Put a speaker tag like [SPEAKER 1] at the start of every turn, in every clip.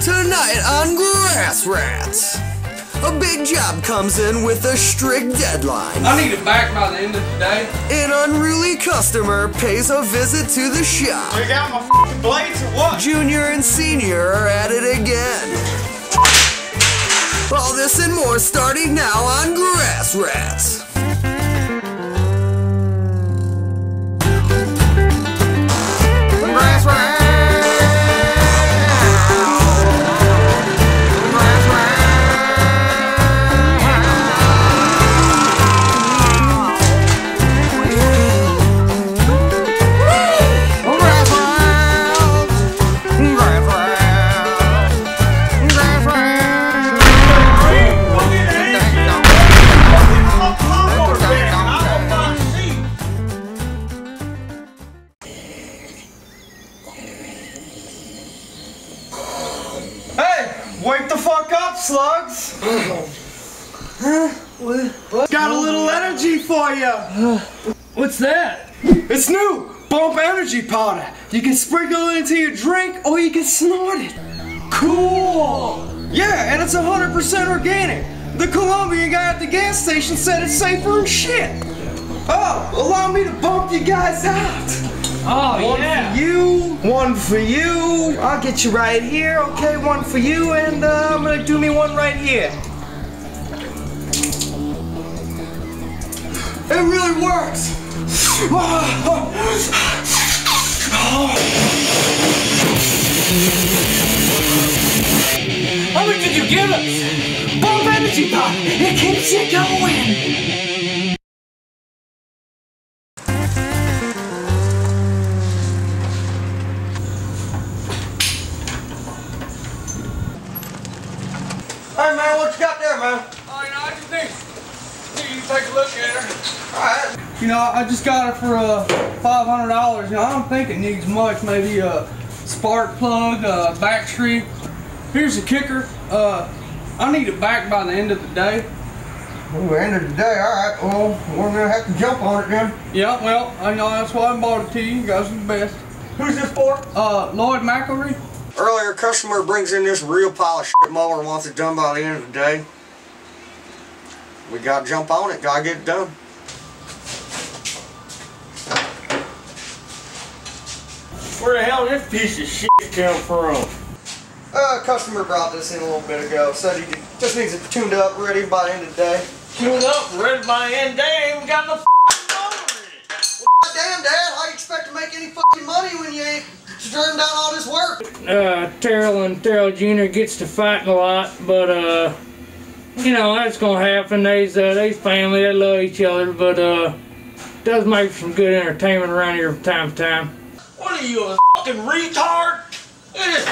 [SPEAKER 1] Tonight on Grass Rats. A big job comes in with a strict deadline.
[SPEAKER 2] I need it back by the end of the day.
[SPEAKER 1] An unruly customer pays a visit to the shop.
[SPEAKER 3] You got my fucking blades or what?
[SPEAKER 1] Junior and senior are at it again. All this and more starting now on Grass
[SPEAKER 3] for you.
[SPEAKER 2] What's that?
[SPEAKER 3] It's new, bump energy powder. You can sprinkle it into your drink, or you can snort it. Cool. Yeah, and it's 100% organic. The Colombian guy at the gas station said it's safer than shit. Oh, allow me to bump you guys out.
[SPEAKER 2] Oh,
[SPEAKER 3] One
[SPEAKER 2] yeah.
[SPEAKER 3] One for you, one for you. I'll get you right here, okay? One for you, and uh, I'm gonna do me one right here. It really works.
[SPEAKER 2] How much did you give us?
[SPEAKER 3] Bump energy pop. It keeps you going.
[SPEAKER 2] I just got it for uh, $500. You know, I don't think it needs much. Maybe a spark plug, a back street. Here's the kicker. Uh, I need it back by the end of the day.
[SPEAKER 3] Ooh, end of the day, alright. Well, we're gonna have to jump on it then.
[SPEAKER 2] Yeah, well, I know that's why I bought it to you. You guys are the best.
[SPEAKER 3] Who's this for?
[SPEAKER 2] Uh, Lloyd McElry?
[SPEAKER 4] Earlier, customer brings in this real pile of shit mower and wants it done by the end of the day. We gotta jump on it, gotta get it done.
[SPEAKER 5] Where the hell this piece of shit come from?
[SPEAKER 4] Uh, customer brought this in a little bit ago. Said he just needs it tuned up, ready by the end of the day.
[SPEAKER 5] Tuned up, ready by the end. They ain't even got no f***ing motor in it.
[SPEAKER 4] God damn, Dad, how you expect to make any fucking money when you ain't turned down all this work?
[SPEAKER 5] Uh, Taryl and Taryl Jr. gets to fighting a lot, but uh, you know that's gonna happen. They's uh, they's family. They love each other, but uh, does make some good entertainment around here from time to time. What are you, a fucking retard? It is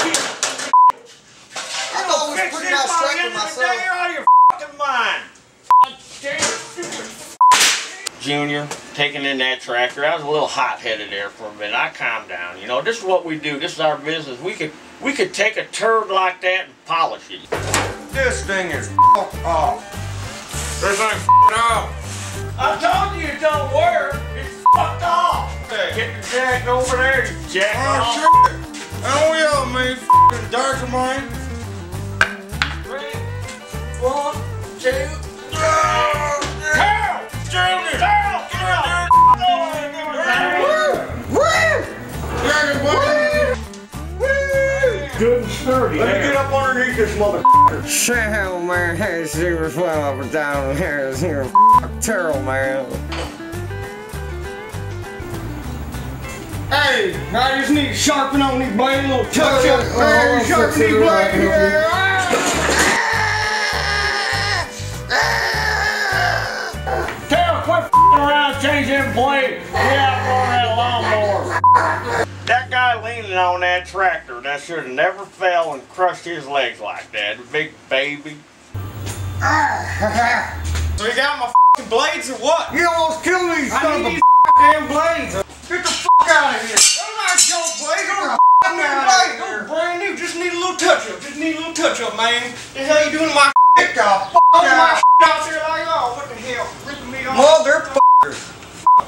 [SPEAKER 4] I thought it was pretty nice straight for myself.
[SPEAKER 5] You're out of your fucking mind. Junior, taking in that tractor, I was a little hot-headed there for a minute. I calmed down. You know, this is what we do. This is our business. We could, we could take a turd like that and polish it.
[SPEAKER 4] This thing is fucked off. This ain't fucked off.
[SPEAKER 5] I told you it don't work. It's fucked off. Get the jack over there, you jack off.
[SPEAKER 4] Oh shit! Oh yeah, man, fucking dark man.
[SPEAKER 5] Three, one, two, Carl! Junior! Carl! Good and sturdy.
[SPEAKER 3] Let me get up underneath this mother.
[SPEAKER 4] Hell, man, hey, super swell up down here is here. Terrible, man.
[SPEAKER 3] Hey, I just need to sharpen on these blades, a little touch up.
[SPEAKER 4] Oh,
[SPEAKER 3] Hey,
[SPEAKER 4] I'll
[SPEAKER 3] sharpen
[SPEAKER 4] fix
[SPEAKER 3] these
[SPEAKER 4] it right
[SPEAKER 3] blades.
[SPEAKER 4] here.
[SPEAKER 5] Carol, quit f***ing around changing them blades. Get out and run that lawnmower. That guy leaning on that tractor, that should have never fell and crushed his legs like that. Big baby.
[SPEAKER 3] So you got my fucking blades or what?
[SPEAKER 4] You almost killed me,
[SPEAKER 3] I
[SPEAKER 4] son of
[SPEAKER 3] need
[SPEAKER 4] a
[SPEAKER 3] these damn blades.
[SPEAKER 4] Get the fuck out of here!
[SPEAKER 3] Those aren't your blades. Those are
[SPEAKER 4] Get
[SPEAKER 3] new
[SPEAKER 4] the fuck
[SPEAKER 3] blades.
[SPEAKER 4] out of
[SPEAKER 3] Those
[SPEAKER 4] here.
[SPEAKER 3] brand new. Just need a little touch up. Just need a little touch up, man. The hell you doing to my
[SPEAKER 4] Get the fuck
[SPEAKER 3] Oh, my
[SPEAKER 4] out!
[SPEAKER 3] out there like, oh, what the hell? Ripping me off.
[SPEAKER 4] Motherfuckers!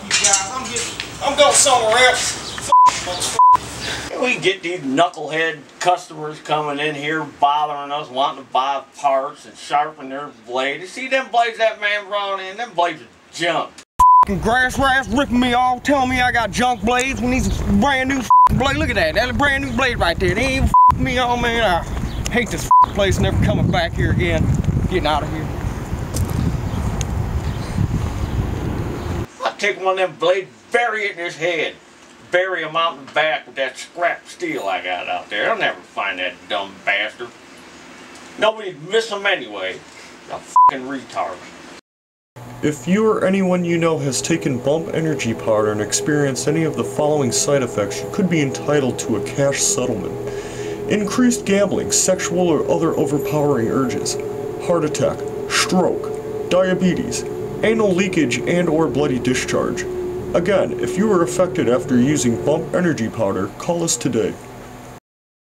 [SPEAKER 3] you guys. I'm getting, I'm going somewhere else. Fuck you, motherfucker.
[SPEAKER 6] We get these knucklehead customers coming in here bothering us, wanting to buy parts and sharpen their blade. You see them blades that man brought in? Them blades are junk.
[SPEAKER 3] Grass rats ripping me off, telling me I got junk blades when these brand new blade. Look at that, that's a brand new blade right there. They ain't me on, man. I hate this place, never coming back here again. Getting out of here.
[SPEAKER 6] I take one of them blades, bury it in his head, bury him out in the back with that scrap steel I got out there. I'll never find that dumb bastard. Nobody'd miss him anyway. A fucking retard.
[SPEAKER 7] If you or anyone you know has taken bump energy powder and experienced any of the following side effects, you could be entitled to a cash settlement. Increased gambling, sexual or other overpowering urges, heart attack, stroke, diabetes, anal leakage and or bloody discharge. Again, if you were affected after using bump energy powder, call us today.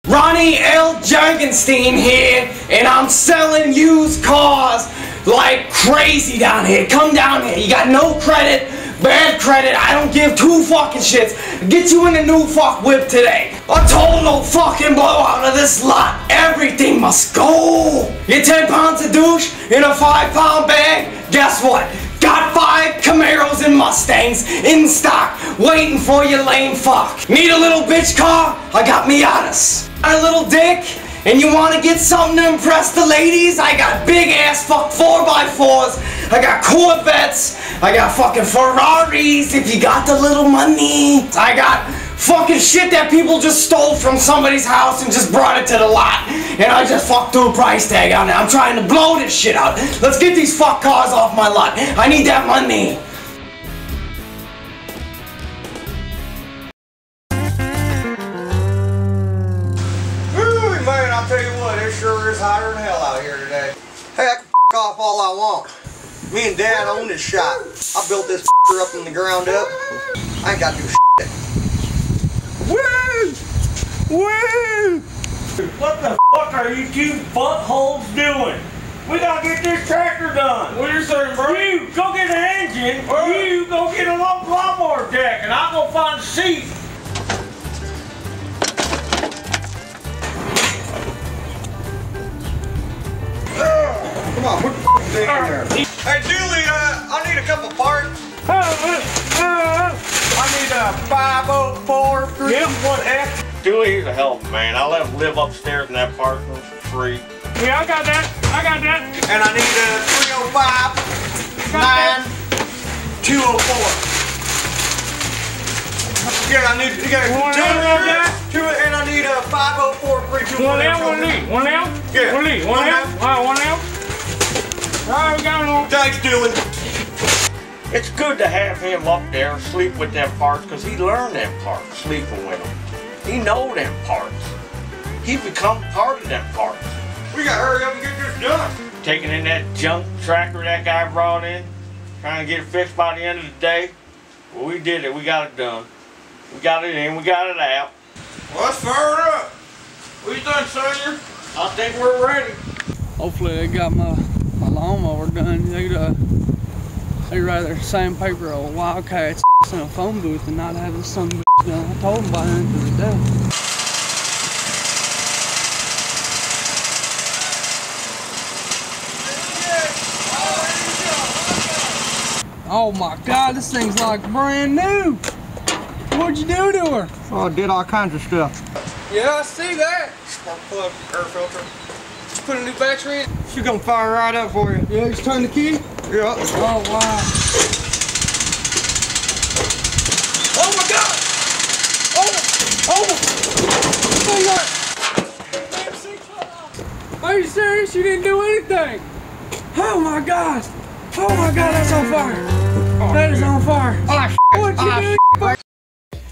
[SPEAKER 3] Ronnie L. Jankenstein here, and I'm selling used cars like crazy down here. Come down here. You got no credit, bad credit. I don't give two fucking shits. Get you in a new fuck whip today. A total fucking blowout of this lot. Everything must go. You're 10 pounds of douche in a 5 pound bag. Guess what? Got five Camaros and Mustangs in stock, waiting for you lame fuck. Need a little bitch car? I got Miatas. A little dick? And you wanna get something to impress the ladies? I got big ass fuck 4x4s. I got Corvettes. I got fucking Ferraris if you got the little money. I got fucking shit that people just stole from somebody's house and just brought it to the lot. And I just fucked threw a price tag on it. I'm trying to blow this shit out. Let's get these fuck cars off my lot. I need that money.
[SPEAKER 4] I want. Me and Dad own this shop. I built this up from the ground up. I ain't got to do shit.
[SPEAKER 6] Woo! Woo! What the fuck are you two buttholes doing? We gotta get this tractor done. What are you saying, bro? You go get an engine. You go get a lawn- lawnmower jack, and I'll go find a seat.
[SPEAKER 4] Come on, put the f***ing thing in there. Hey, Dooley, uh, I need a couple parts. I need a 504 31F.
[SPEAKER 6] Dooley, he's a hell of man. I let him live upstairs in that apartment for free.
[SPEAKER 5] Yeah, I got that. I got that.
[SPEAKER 4] And I need a 305 9204. Yeah, I need you got
[SPEAKER 5] Want
[SPEAKER 4] two,
[SPEAKER 5] that, want that?
[SPEAKER 4] two, and I need a 504
[SPEAKER 5] One now, one knee. One now?
[SPEAKER 4] Yeah.
[SPEAKER 5] One knee. One
[SPEAKER 4] One
[SPEAKER 5] now?
[SPEAKER 4] now.
[SPEAKER 5] Alright, one now? Alright, we got one.
[SPEAKER 4] Thanks, Dylan.
[SPEAKER 6] It's good to have him up there sleep with them parts because he learned them parts sleeping with them. He know them parts. He become part of them parts.
[SPEAKER 4] We gotta hurry up and get this done.
[SPEAKER 6] Taking in that junk tracker that guy brought in, trying to get it fixed by the end of the day. Well, we did it. We got it done. We got it in. We got it out.
[SPEAKER 4] Well, let's fire it up. What you think, Senior?
[SPEAKER 6] I think we're ready.
[SPEAKER 2] Hopefully they got my, my lawnmower done. They'd, uh, they'd rather sandpaper a Wildcats in a phone booth and not have this son of a bitch done. I told them by the end of the day. Oh my god, this thing's like brand new. What'd you do to her?
[SPEAKER 3] Oh, did all kinds of stuff.
[SPEAKER 2] Yeah, I see that.
[SPEAKER 4] Spark plug, air filter.
[SPEAKER 2] Put a new battery in.
[SPEAKER 3] She gonna fire right up for you.
[SPEAKER 2] Yeah, just turn the key.
[SPEAKER 3] Yeah.
[SPEAKER 2] Oh wow. Oh my god! Oh! Oh! Oh my! God! Are you serious? You didn't do anything! Oh my god! Oh my god, that's on fire! Oh, that is on fire! Oh, What'd you do?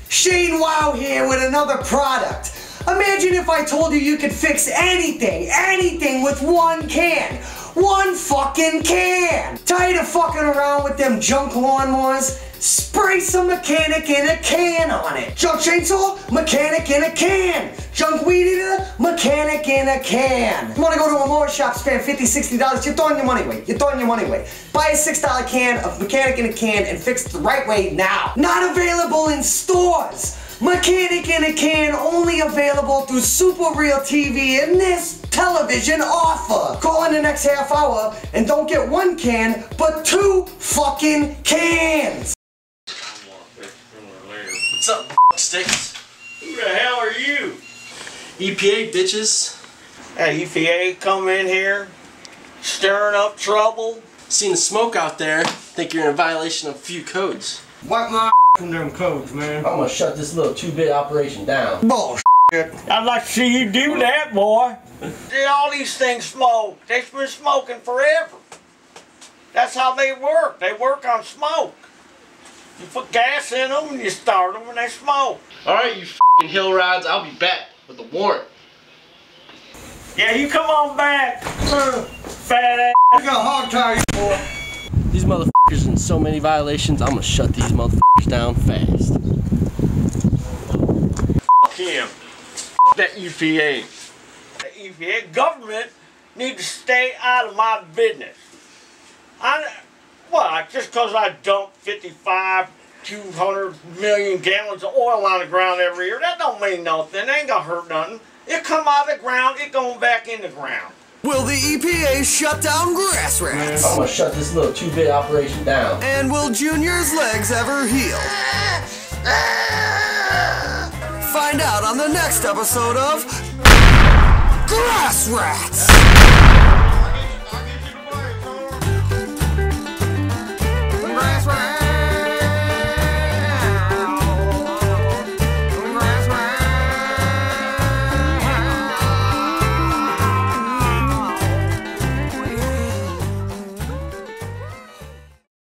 [SPEAKER 1] Shane Wow here with another product. Imagine if I told you you could fix anything, anything with one can. One fucking can. Tired of fucking around with them junk lawnmowers? Spray some mechanic in a can on it. Junk chainsaw? Mechanic in a can. Junk weed eater? Mechanic in a can. You wanna go to a mower shop, spend 50 $60, you're throwing your money away. You're throwing your money away. Buy a $6 can of mechanic in a can and fix it the right way now. Not available in stores. Mechanic in a Can only available through Super Real TV in this television offer. Call in the next half hour and don't get one can, but two fucking cans.
[SPEAKER 8] What's up, sticks?
[SPEAKER 6] Who the hell are you?
[SPEAKER 8] EPA bitches.
[SPEAKER 6] Hey, EPA come in here, stirring up trouble.
[SPEAKER 8] Seen the smoke out there. Think you're in a violation of a few codes.
[SPEAKER 6] What my from them codes, man.
[SPEAKER 8] I'm gonna shut this little two-bit operation down.
[SPEAKER 4] Bullshit.
[SPEAKER 6] I'd like to see you do that, boy. See, all these things smoke. They've been smoking forever. That's how they work. They work on smoke. You put gas in them and you start them and they smoke.
[SPEAKER 8] Alright, you fing hill rides. I'll be back with a warrant.
[SPEAKER 6] Yeah, you come on back, fat ass.
[SPEAKER 4] I got hog tie you, boy.
[SPEAKER 8] These motherfuckers in so many violations, I'm gonna shut these motherfuckers down fast.
[SPEAKER 6] Fuck him. That EPA. The EPA government need to stay out of my business. I, what? Just because I dump 55, 200 million gallons of oil on the ground every year, that don't mean nothing. It ain't gonna hurt nothing. It come out of the ground, it going back in the ground.
[SPEAKER 1] Will the EPA shut down grass rats?
[SPEAKER 8] I'm gonna shut this little two-bit operation down.
[SPEAKER 1] And will Junior's legs ever heal? Find out on the next episode of Grass Rats!